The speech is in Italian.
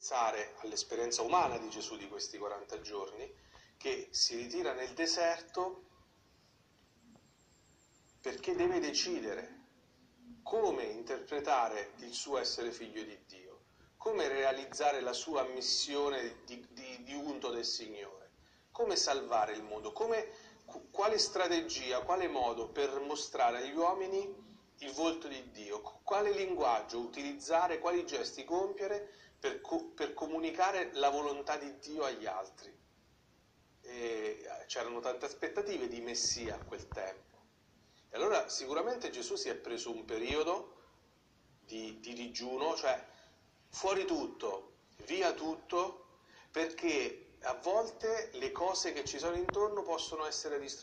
pensare all'esperienza umana di Gesù di questi 40 giorni, che si ritira nel deserto perché deve decidere come interpretare il suo essere figlio di Dio, come realizzare la sua missione di, di, di unto del Signore, come salvare il mondo, come, quale strategia, quale modo per mostrare agli uomini il volto di Dio, quale linguaggio utilizzare, quali gesti compiere per, co- per comunicare la volontà di Dio agli altri. E c'erano tante aspettative di Messia a quel tempo. E allora sicuramente Gesù si è preso un periodo di, di digiuno, cioè fuori tutto, via tutto, perché a volte le cose che ci sono intorno possono essere distratte.